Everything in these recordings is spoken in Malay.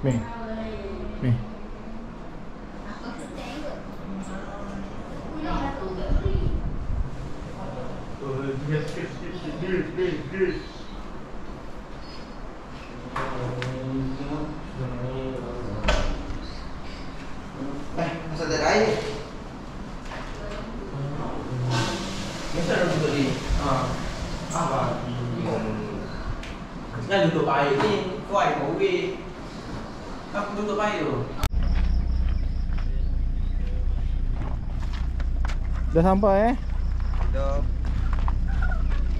Ni. Ni. Eh, masa tak ada air. Masa ada duduk ni. Ha. Apa? Kan duduk air ni, kau air kau weh. Aku duduk air tu. Dah sampai eh. Dah.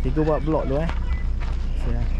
Kita buat blok tu eh. Siap.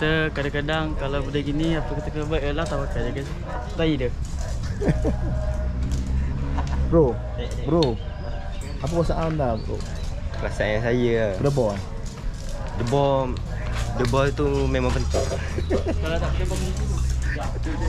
Kita kadang-kadang kalau benda gini apa kita kena buat ialah tawakal je guys. Try dia. Bro. Bro. Apa perasaan anda bro? Perasaan saya lah Kedebor eh? The ball The ball tu memang penting Kalau tak kita bomb dulu.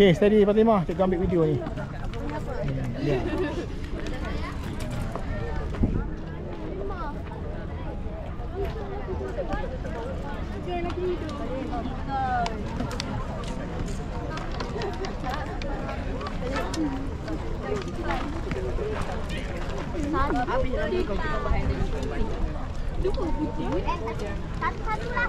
Okay, steady Fatimah. Cikgu ambil video ni. Ya. Satu-satu lah.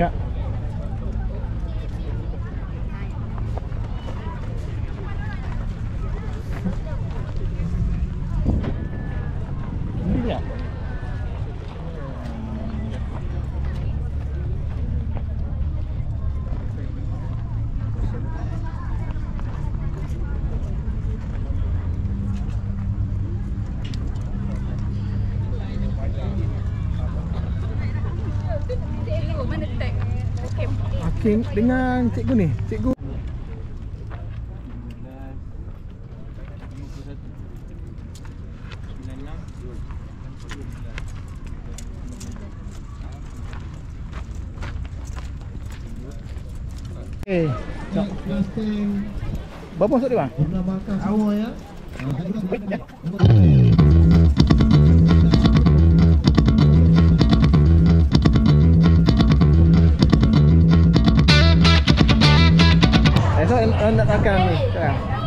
Okay, Kak. Ini dia. Hakim dengan cikgu ni. Cikgu. Eh, tak. Berapa masuk dia bang? Awal ya. Esok nak nak makan ni sekarang.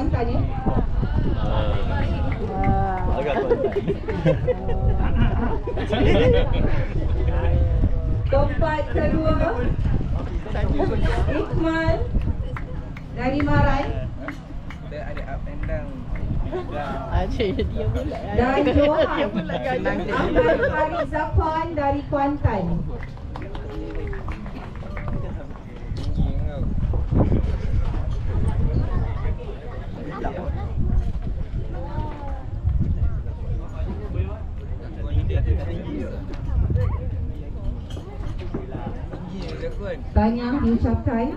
Kuantan ya. Agak Tempat kedua Ikmal dari Marai Dia ada up and down. dan Johan Ahmad Farid Zafan dari Kuantan. Tanya diucapkan